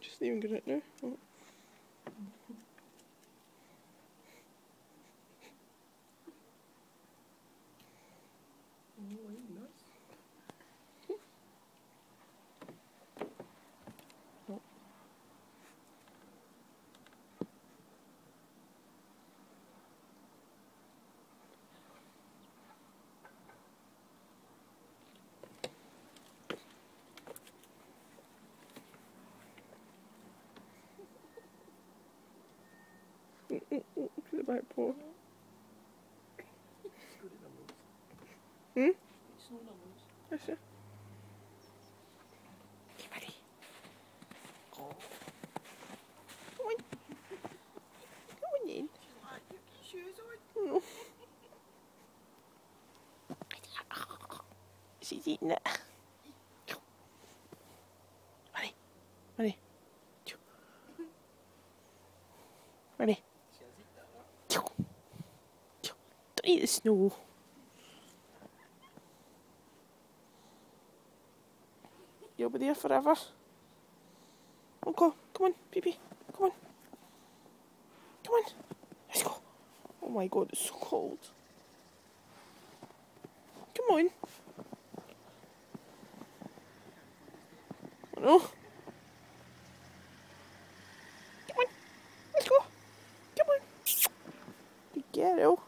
Just even get it now. Oh. Look paw. Hmm? It. Okay, buddy. Oh. Come on. Come on in. No. She's eating it. Ready? Ready? Ready? Don't eat the snow. You'll be there forever. Uncle, come on, pee pee, come on. Come on, let's go. Oh my god, it's so cold. Come on. Oh no. Come on, let's go. Come on. Get out.